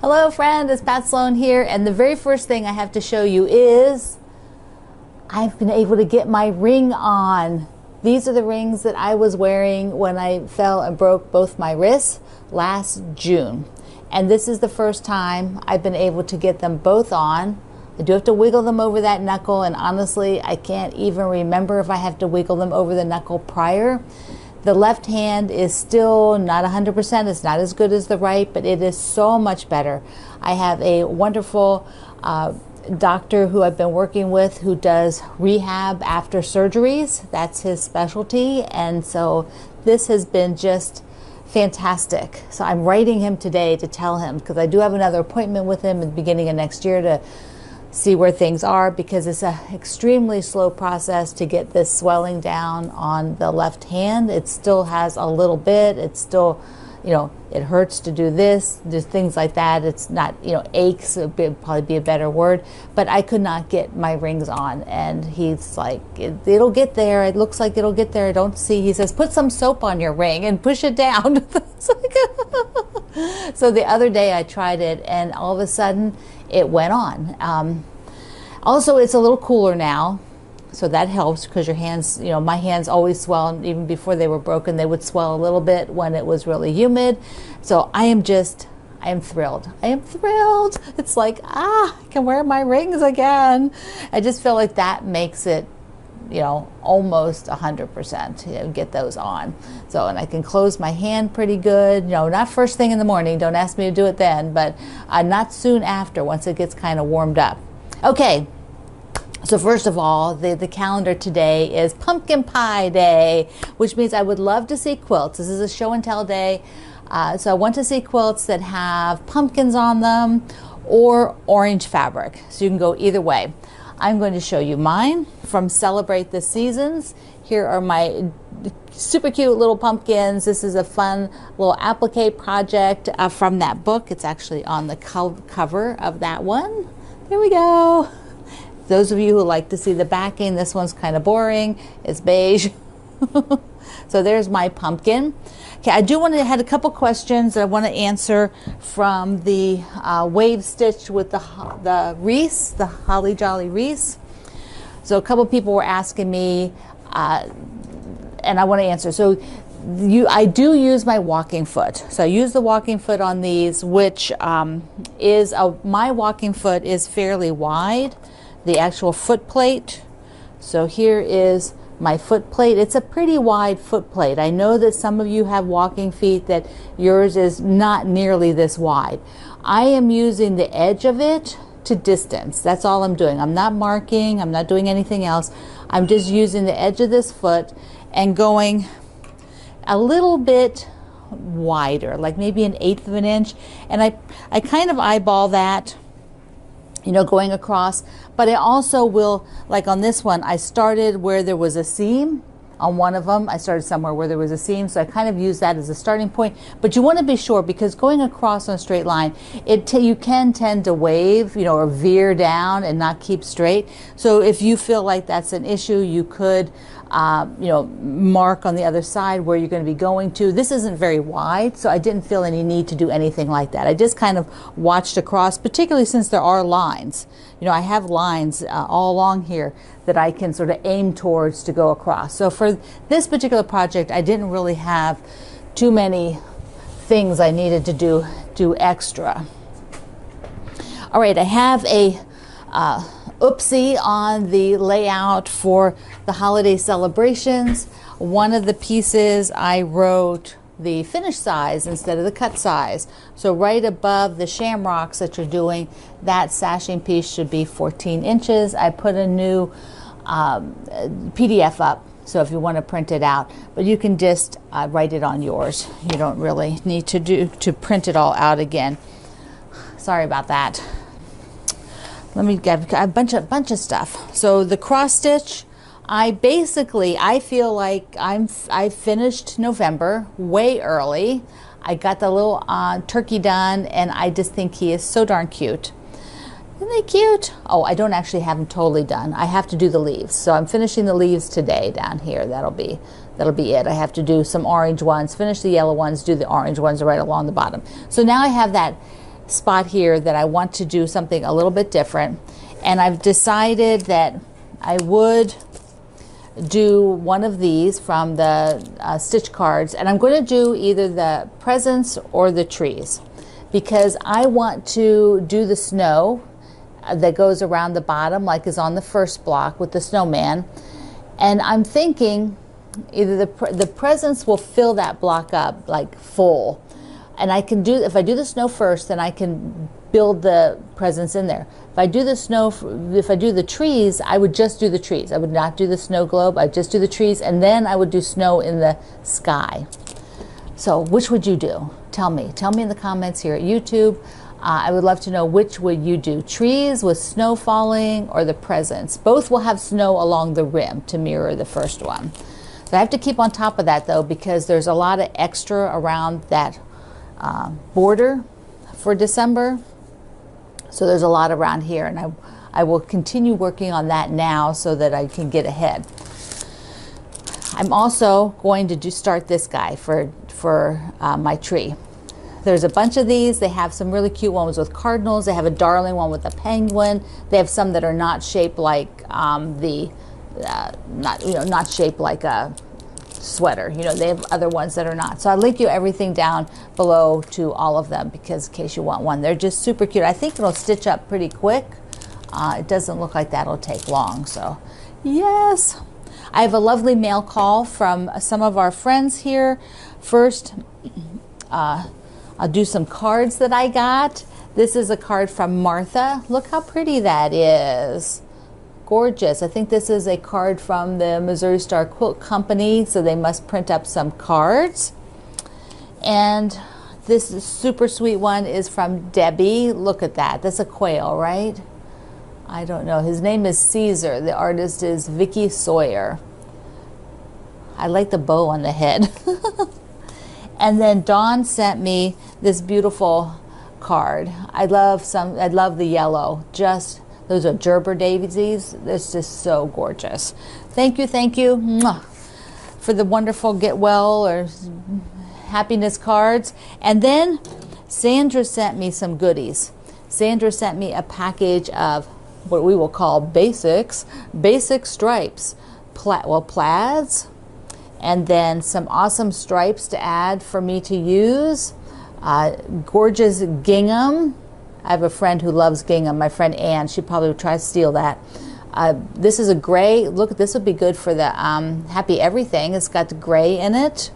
Hello, friend. It's Pat Sloan here, and the very first thing I have to show you is I've been able to get my ring on. These are the rings that I was wearing when I fell and broke both my wrists last June. And this is the first time I've been able to get them both on. I do have to wiggle them over that knuckle, and honestly, I can't even remember if I have to wiggle them over the knuckle prior. The left hand is still not 100%, it's not as good as the right, but it is so much better. I have a wonderful uh, doctor who I've been working with who does rehab after surgeries. That's his specialty. And so this has been just fantastic. So I'm writing him today to tell him because I do have another appointment with him at the beginning of next year to see where things are because it's an extremely slow process to get this swelling down on the left hand. It still has a little bit. It's still, you know, it hurts to do this, just things like that. It's not, you know, aches would be, probably be a better word. But I could not get my rings on, and he's like, it, "It'll get there. It looks like it'll get there. I don't see." He says, "Put some soap on your ring and push it down." so the other day I tried it, and all of a sudden it went on. Um, also, it's a little cooler now, so that helps because your hands, you know, my hands always swell, and even before they were broken, they would swell a little bit when it was really humid. So I am just, I am thrilled. I am thrilled. It's like, ah, I can wear my rings again. I just feel like that makes it you know, almost 100%, you know, get those on. So, and I can close my hand pretty good, you know, not first thing in the morning, don't ask me to do it then, but uh, not soon after, once it gets kind of warmed up. Okay, so first of all, the, the calendar today is Pumpkin Pie Day, which means I would love to see quilts. This is a show and tell day. Uh, so I want to see quilts that have pumpkins on them or orange fabric. So you can go either way. I'm going to show you mine from Celebrate the Seasons. Here are my super cute little pumpkins. This is a fun little applique project uh, from that book. It's actually on the co- cover of that one. There we go. Those of you who like to see the backing, this one's kind of boring. It's beige. so there's my pumpkin. Okay, I do want to had a couple questions that I want to answer from the uh, wave stitch with the the wreath, the holly jolly wreath. So a couple people were asking me, uh, and I want to answer. So you, I do use my walking foot. So I use the walking foot on these, which um, is a, my walking foot is fairly wide. The actual foot plate. So here is my foot plate. It's a pretty wide foot plate. I know that some of you have walking feet that yours is not nearly this wide. I am using the edge of it to distance. That's all I'm doing. I'm not marking, I'm not doing anything else. I'm just using the edge of this foot and going a little bit wider, like maybe an eighth of an inch. And I, I kind of eyeball that you know, going across. But I also will, like on this one, I started where there was a seam on one of them. I started somewhere where there was a seam, so I kind of use that as a starting point. But you want to be sure because going across on a straight line, it you can tend to wave, you know, or veer down and not keep straight. So if you feel like that's an issue, you could uh, you know, mark on the other side where you're going to be going to. This isn't very wide, so I didn't feel any need to do anything like that. I just kind of watched across, particularly since there are lines. You know, I have lines uh, all along here that I can sort of aim towards to go across. So for this particular project, I didn't really have too many things I needed to do do extra. All right, I have a uh, oopsie on the layout for the holiday celebrations. One of the pieces I wrote the finished size instead of the cut size. So right above the shamrocks that you're doing, that sashing piece should be 14 inches. I put a new um, PDF up so if you want to print it out but you can just uh, write it on yours you don't really need to do to print it all out again sorry about that let me get a bunch of bunch of stuff. So the cross stitch, I basically I feel like I'm I finished November way early. I got the little uh, turkey done, and I just think he is so darn cute. Isn't they cute? Oh, I don't actually have them totally done. I have to do the leaves, so I'm finishing the leaves today down here. That'll be that'll be it. I have to do some orange ones, finish the yellow ones, do the orange ones right along the bottom. So now I have that spot here that I want to do something a little bit different. And I've decided that I would do one of these from the uh, stitch cards. And I'm going to do either the presents or the trees because I want to do the snow uh, that goes around the bottom like is on the first block with the snowman. And I'm thinking either the, the presents will fill that block up like full and I can do if I do the snow first then I can build the presents in there if I do the snow, if I do the trees, I would just do the trees. I would not do the snow globe. I'd just do the trees, and then I would do snow in the sky. So, which would you do? Tell me. Tell me in the comments here at YouTube. Uh, I would love to know which would you do, trees with snow falling or the presents. Both will have snow along the rim to mirror the first one. So I have to keep on top of that though because there's a lot of extra around that uh, border for December. So there's a lot around here, and I, I will continue working on that now so that I can get ahead. I'm also going to do start this guy for for uh, my tree. There's a bunch of these. They have some really cute ones with cardinals. They have a darling one with a penguin. They have some that are not shaped like um, the uh, not you know not shaped like a sweater. You know, they have other ones that are not. So I'll link you everything down below to all of them because in case you want one. They're just super cute. I think it'll stitch up pretty quick. Uh, it doesn't look like that'll take long. So, yes. I have a lovely mail call from some of our friends here. First, uh, I'll do some cards that I got. This is a card from Martha. Look how pretty that is gorgeous. I think this is a card from the Missouri Star Quilt Company, so they must print up some cards. And this super sweet one is from Debbie. Look at that. That's a quail, right? I don't know. His name is Caesar. The artist is Vicky Sawyer. I like the bow on the head. and then Dawn sent me this beautiful card. I love some I love the yellow. Just those are Gerber daisies. It's just so gorgeous. Thank you, thank you mwah, for the wonderful get well or happiness cards. And then Sandra sent me some goodies. Sandra sent me a package of what we will call basics, basic stripes, pla- well, plaids, and then some awesome stripes to add for me to use. Uh, gorgeous gingham I have a friend who loves gingham. My friend Ann, she probably would try to steal that. Uh, this is a gray. Look, this would be good for the um, Happy Everything. It's got the gray in it,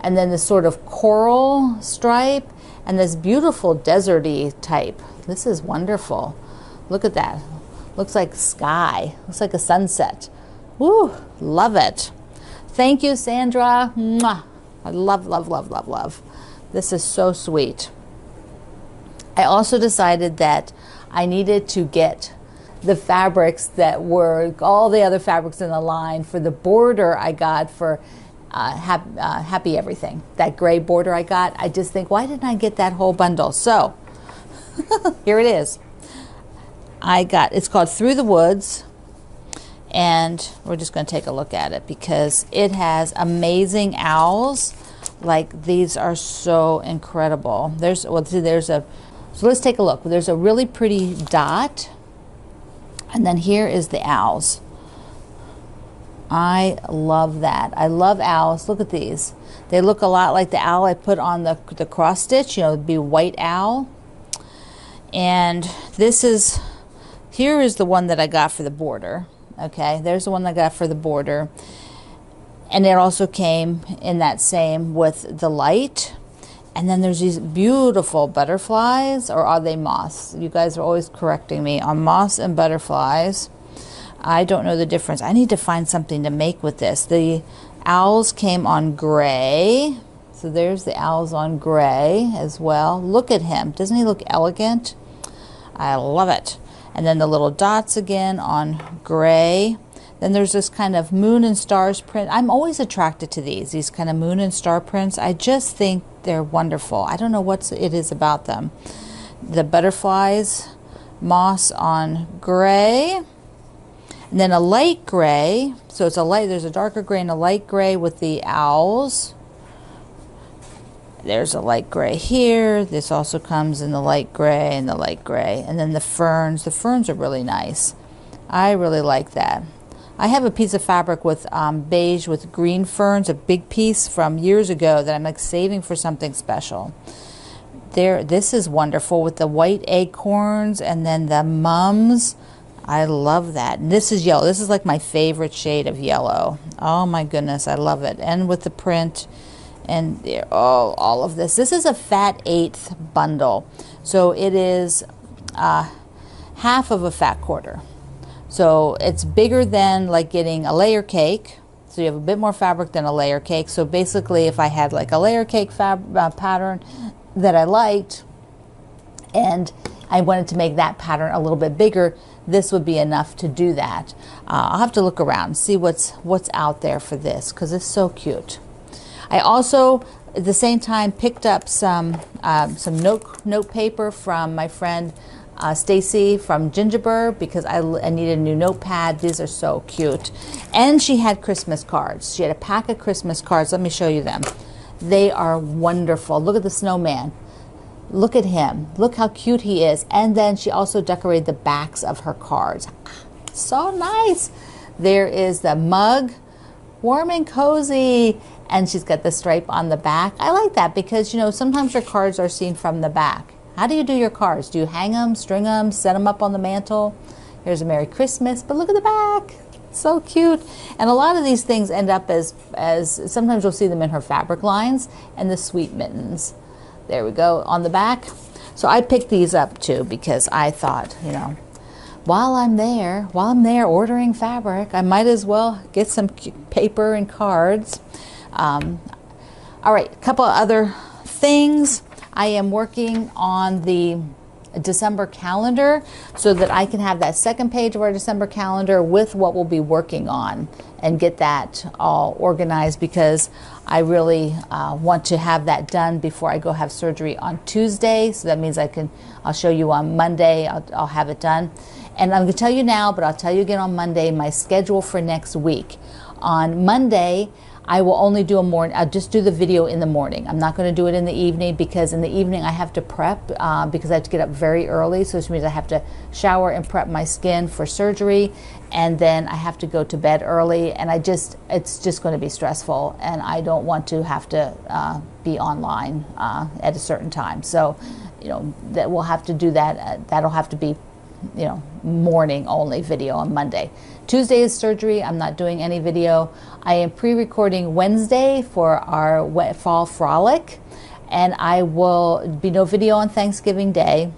and then this sort of coral stripe, and this beautiful deserty type. This is wonderful. Look at that. Looks like sky. Looks like a sunset. Woo! Love it. Thank you, Sandra. Mwah. I love, love, love, love, love. This is so sweet. I also decided that I needed to get the fabrics that were all the other fabrics in the line for the border I got for uh, happy, uh, happy Everything. That gray border I got, I just think, why didn't I get that whole bundle? So here it is. I got it's called Through the Woods, and we're just going to take a look at it because it has amazing owls. Like these are so incredible. There's well, see, there's a so let's take a look. There's a really pretty dot. And then here is the owls. I love that. I love owls. Look at these. They look a lot like the owl I put on the, the cross stitch, you know, it'd be white owl. And this is, here is the one that I got for the border. Okay, there's the one I got for the border. And it also came in that same with the light. And then there's these beautiful butterflies, or are they moths? You guys are always correcting me on moths and butterflies. I don't know the difference. I need to find something to make with this. The owls came on gray. So there's the owls on gray as well. Look at him. Doesn't he look elegant? I love it. And then the little dots again on gray. Then there's this kind of moon and stars print. I'm always attracted to these, these kind of moon and star prints. I just think they're wonderful. I don't know what it is about them. The butterflies, moss on gray, and then a light gray. So it's a light, there's a darker gray and a light gray with the owls. There's a light gray here. This also comes in the light gray and the light gray. And then the ferns. The ferns are really nice. I really like that. I have a piece of fabric with um, beige with green ferns, a big piece from years ago that I'm like saving for something special. There, this is wonderful with the white acorns and then the mums. I love that. And this is yellow. This is like my favorite shade of yellow. Oh my goodness, I love it. And with the print and oh, all of this. This is a fat eighth bundle. So it is uh, half of a fat quarter. So it's bigger than like getting a layer cake. So you have a bit more fabric than a layer cake. So basically, if I had like a layer cake fab uh, pattern that I liked, and I wanted to make that pattern a little bit bigger, this would be enough to do that. Uh, I'll have to look around see what's what's out there for this because it's so cute. I also at the same time picked up some um, some note note paper from my friend uh, Stacy from Gingiber because I, I needed a new notepad. These are so cute, and she had Christmas cards. She had a pack of Christmas cards. Let me show you them. They are wonderful. Look at the snowman. Look at him. Look how cute he is. And then she also decorated the backs of her cards. So nice. There is the mug, warm and cozy. And she's got the stripe on the back. I like that because, you know, sometimes your cards are seen from the back. How do you do your cards? Do you hang them, string them, set them up on the mantle? Here's a Merry Christmas, but look at the back. So cute. And a lot of these things end up as, as sometimes you'll see them in her fabric lines and the sweet mittens. There we go on the back. So I picked these up too because I thought, you know, while I'm there, while I'm there ordering fabric, I might as well get some paper and cards. Um, all right, a couple other things. I am working on the December calendar so that I can have that second page of our December calendar with what we'll be working on and get that all organized because I really uh, want to have that done before I go have surgery on Tuesday. So that means I can, I'll show you on Monday, I'll, I'll have it done. And I'm going to tell you now, but I'll tell you again on Monday, my schedule for next week. On Monday, I will only do a morning, I'll just do the video in the morning. I'm not going to do it in the evening because in the evening I have to prep uh, because I have to get up very early. So which means I have to shower and prep my skin for surgery. And then I have to go to bed early. And I just, it's just going to be stressful. And I don't want to have to uh, be online uh, at a certain time. So, you know, that we'll have to do that. Uh, that'll have to be you know, morning only video on Monday. Tuesday is surgery. I'm not doing any video. I am pre recording Wednesday for our fall frolic, and I will be no video on Thanksgiving Day.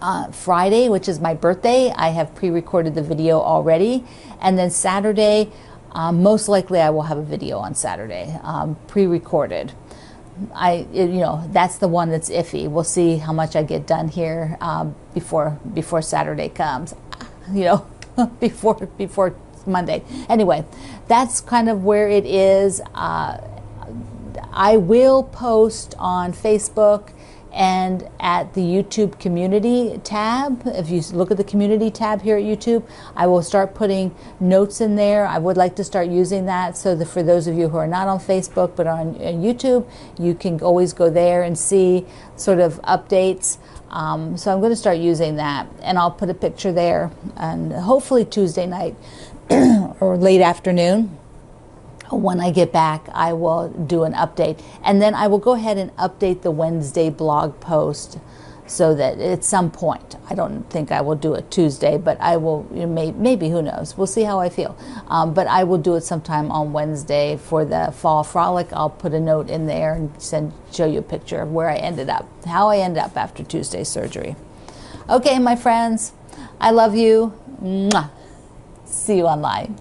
Uh, Friday, which is my birthday, I have pre recorded the video already. And then Saturday, um, most likely I will have a video on Saturday, um, pre recorded. I, you know, that's the one that's iffy. We'll see how much I get done here um, before before Saturday comes. You know, before before Monday. Anyway, that's kind of where it is. Uh, I will post on Facebook and at the YouTube community tab. If you look at the community tab here at YouTube, I will start putting notes in there. I would like to start using that so that for those of you who are not on Facebook but on, on YouTube, you can always go there and see sort of updates. Um, so I'm going to start using that, and I'll put a picture there, and hopefully Tuesday night or late afternoon when I get back, I will do an update. And then I will go ahead and update the Wednesday blog post so that at some point, I don't think I will do it Tuesday, but I will, you know, may, maybe, who knows? We'll see how I feel. Um, but I will do it sometime on Wednesday for the fall frolic. I'll put a note in there and send, show you a picture of where I ended up, how I ended up after Tuesday's surgery. Okay, my friends, I love you. Mwah. See you online.